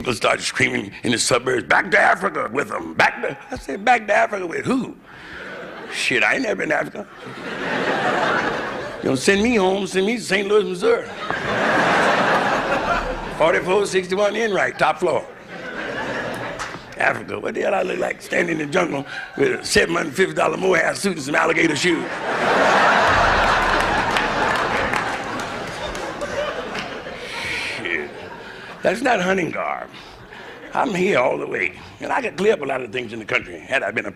People started screaming in the suburbs, back to Africa with them. Back to, I said, back to Africa with who? Shit, I ain't never been to Africa. You don't send me home, send me to St. Louis, Missouri. 4461 Enright, top floor. Africa, what the hell I look like standing in the jungle with a $750 mohair suit and some alligator shoes? Shit. That's not hunting garb. I'm here all the way. And I could clear up a lot of things in the country had I been a